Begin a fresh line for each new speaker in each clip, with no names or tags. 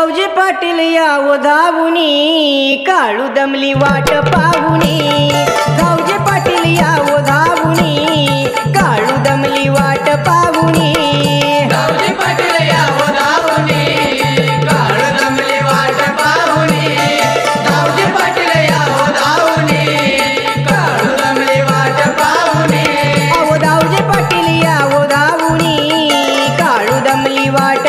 रावजी पाटील याव धावुनी काळू दमली वाट पाहुनी. गावजी पाटील याव धावुनी काळू दमली वाट पाहुनी.
गावजी पाटील
वाट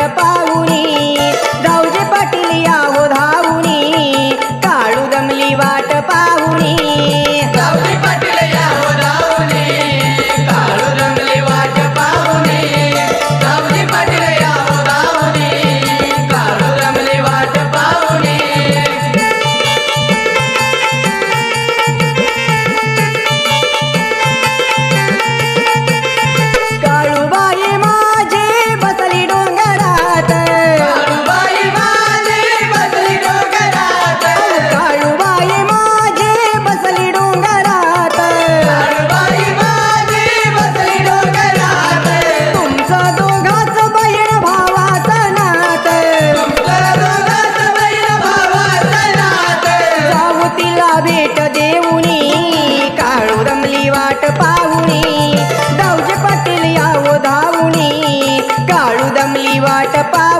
Tepat